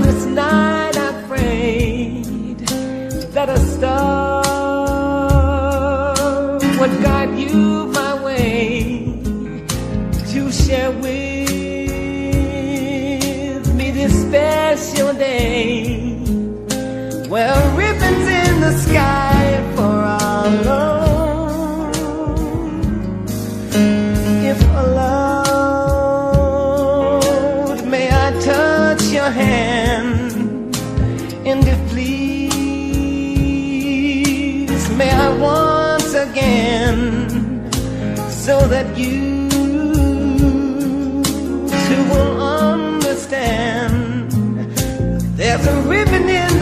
This night I prayed that a star would guide you my way to share with me this special day. Well, ribbons in the sky for our love. hand. Again so that you too will understand. There's a ribbon in